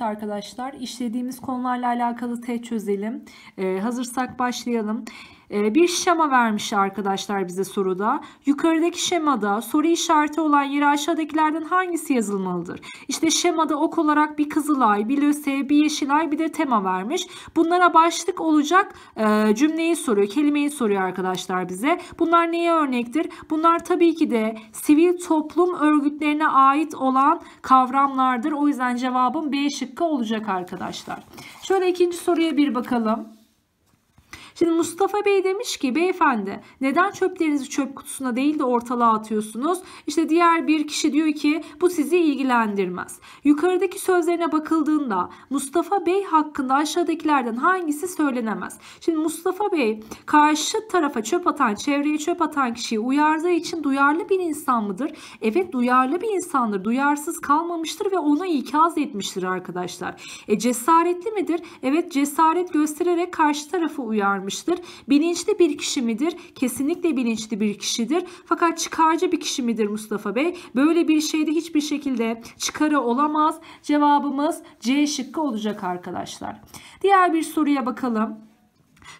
arkadaşlar işlediğimiz konularla alakalı test çözelim. Ee, hazırsak başlayalım. Ee, bir şema vermiş arkadaşlar bize soruda. Yukarıdaki şemada soru işareti olan yere aşağıdakilerden hangisi yazılmalıdır? İşte şemada ok olarak bir kızılay, bir löse, bir yeşilay, bir de tema vermiş. Bunlara başlık olacak e, cümleyi soruyor, kelimeyi soruyor arkadaşlar bize. Bunlar neye örnektir? Bunlar tabii ki de sivil toplum örgütlerine ait olan kavramlardır. O yüzden cevabım B şıkkı olacak arkadaşlar. Şöyle ikinci soruya bir bakalım. Şimdi Mustafa Bey demiş ki beyefendi neden çöplerinizi çöp kutusuna değil de ortalığa atıyorsunuz? İşte diğer bir kişi diyor ki bu sizi ilgilendirmez. Yukarıdaki sözlerine bakıldığında Mustafa Bey hakkında aşağıdakilerden hangisi söylenemez? Şimdi Mustafa Bey karşı tarafa çöp atan, çevreye çöp atan kişiyi uyardığı için duyarlı bir insan mıdır? Evet duyarlı bir insandır. Duyarsız kalmamıştır ve ona ikaz etmiştir arkadaşlar. E cesaretli midir? Evet cesaret göstererek karşı tarafı uyarmış vermiştir. Bilinçli bir kişi midir? Kesinlikle bilinçli bir kişidir. Fakat çıkarcı bir kişi midir Mustafa Bey? Böyle bir şeyde hiçbir şekilde çıkarı olamaz. Cevabımız C şıkkı olacak arkadaşlar. Diğer bir soruya bakalım.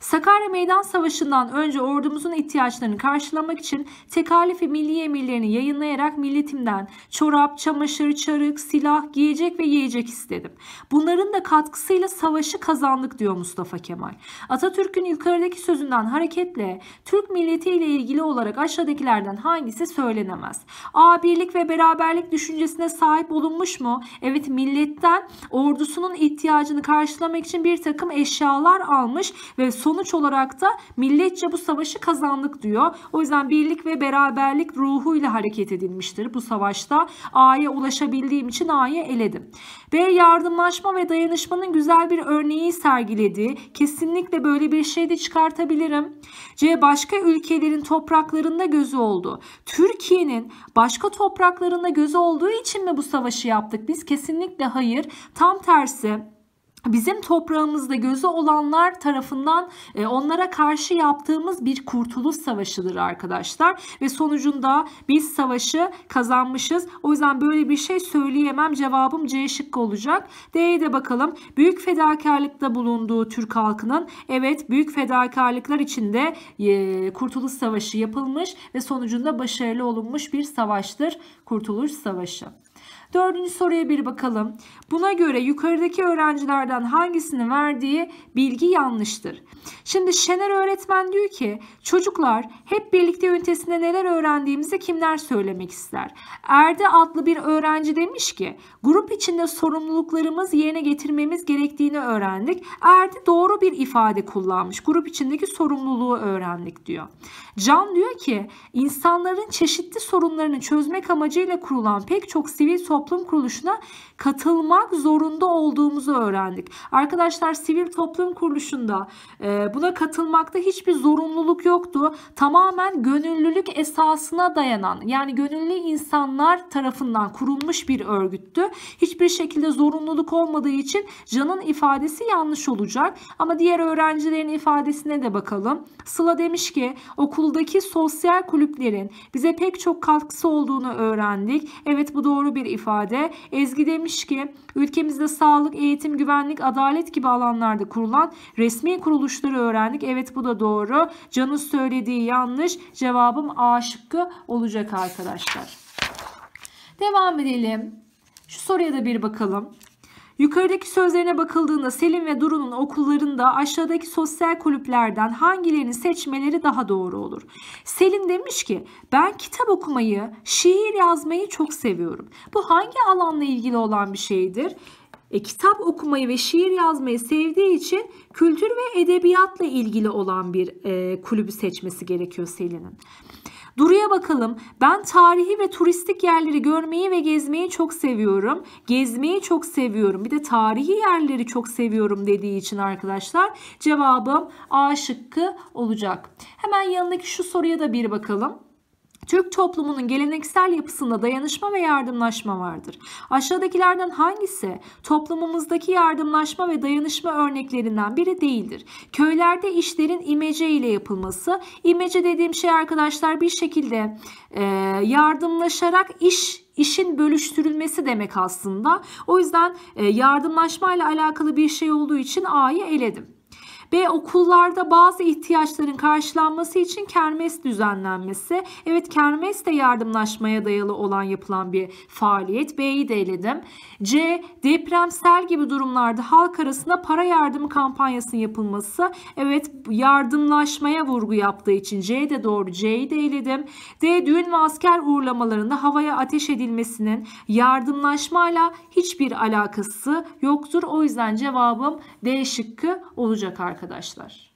Sakarya Meydan Savaşı'ndan önce ordumuzun ihtiyaçlarını karşılamak için tekalifi milli emirlerini yayınlayarak milletimden çorap, çamaşır, çarık, silah, giyecek ve yiyecek istedim. Bunların da katkısıyla savaşı kazandık diyor Mustafa Kemal. Atatürk'ün yukarıdaki sözünden hareketle Türk milleti ile ilgili olarak aşağıdakilerden hangisi söylenemez? A. Birlik ve beraberlik düşüncesine sahip olunmuş mu? Evet milletten ordusunun ihtiyacını karşılamak için bir takım eşyalar almış ve sonuç olarak da milletçe bu savaşı kazandık diyor. O yüzden birlik ve beraberlik ruhuyla hareket edilmiştir bu savaşta. A'ya ulaşabildiğim için A'yı eledim. B yardımlaşma ve dayanışmanın güzel bir örneği sergiledi. Kesinlikle böyle bir şey de çıkartabilirim. C başka ülkelerin topraklarında gözü oldu. Türkiye'nin başka topraklarında gözü olduğu için mi bu savaşı yaptık? Biz kesinlikle hayır. Tam tersi bizim toprağımızda gözü olanlar tarafından e, onlara karşı yaptığımız bir kurtuluş savaşıdır arkadaşlar. Ve sonucunda biz savaşı kazanmışız. O yüzden böyle bir şey söyleyemem. Cevabım C şıkkı olacak. D'ye de bakalım. Büyük fedakarlıkta bulunduğu Türk halkının evet büyük fedakarlıklar içinde e, kurtuluş savaşı yapılmış ve sonucunda başarılı olunmuş bir savaştır. Kurtuluş Savaşı. Dördüncü soruya bir bakalım. Buna göre yukarıdaki öğrencilerden hangisini verdiği bilgi yanlıştır. Şimdi Şener öğretmen diyor ki çocuklar hep birlikte ünitesinde neler öğrendiğimizi kimler söylemek ister? Erde adlı bir öğrenci demiş ki grup içinde sorumluluklarımız yerine getirmemiz gerektiğini öğrendik. Erdi doğru bir ifade kullanmış. Grup içindeki sorumluluğu öğrendik diyor. Can diyor ki insanların çeşitli sorunlarını çözmek amacıyla kurulan pek çok sivil toplum kuruluşuna katılmak zorunda olduğumuzu öğrendik. Arkadaşlar sivil toplum kuruluşunda e, buna katılmakta hiçbir zorunluluk yoktu. Tamamen gönüllülük esasına dayanan yani gönüllü insanlar tarafından kurulmuş bir örgüttü. Hiçbir şekilde zorunluluk olmadığı için Can'ın ifadesi yanlış olacak. Ama diğer öğrencilerin ifadesine de bakalım. Sıla demiş ki okuldaki sosyal kulüplerin bize pek çok katkısı olduğunu öğrendik. Evet bu doğru bir ifade. Ezgi demiş demiş ki ülkemizde sağlık, eğitim, güvenlik, adalet gibi alanlarda kurulan resmi kuruluşları öğrendik. Evet bu da doğru. Can'ın söylediği yanlış. Cevabım A şıkkı olacak arkadaşlar. Devam edelim. Şu soruya da bir bakalım. Yukarıdaki sözlerine bakıldığında Selim ve Duru'nun okullarında aşağıdaki sosyal kulüplerden hangilerini seçmeleri daha doğru olur? Selin demiş ki ben kitap okumayı, şiir yazmayı çok seviyorum. Bu hangi alanla ilgili olan bir şeydir? E, kitap okumayı ve şiir yazmayı sevdiği için kültür ve edebiyatla ilgili olan bir e, kulübü seçmesi gerekiyor Selin'in. Duru'ya bakalım. Ben tarihi ve turistik yerleri görmeyi ve gezmeyi çok seviyorum. Gezmeyi çok seviyorum. Bir de tarihi yerleri çok seviyorum dediği için arkadaşlar cevabım A şıkkı olacak. Hemen yanındaki şu soruya da bir bakalım. Türk toplumunun geleneksel yapısında dayanışma ve yardımlaşma vardır. Aşağıdakilerden hangisi toplumumuzdaki yardımlaşma ve dayanışma örneklerinden biri değildir? Köylerde işlerin imece ile yapılması. İmece dediğim şey arkadaşlar bir şekilde e, yardımlaşarak iş işin bölüştürülmesi demek aslında. O yüzden e, yardımlaşmayla alakalı bir şey olduğu için A'yı eledim. B. Okullarda bazı ihtiyaçların karşılanması için kermes düzenlenmesi. Evet kermes de yardımlaşmaya dayalı olan yapılan bir faaliyet. B'yi de eledim. C. Depremsel gibi durumlarda halk arasında para yardımı kampanyasının yapılması. Evet yardımlaşmaya vurgu yaptığı için C de doğru. C'yi de eledim. D. Düğün ve asker uğurlamalarında havaya ateş edilmesinin yardımlaşmayla hiçbir alakası yoktur. O yüzden cevabım D şıkkı olacak arkadaşlar.